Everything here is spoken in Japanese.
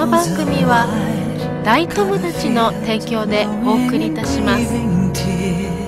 この番組は大友達の提供でお送りいたします。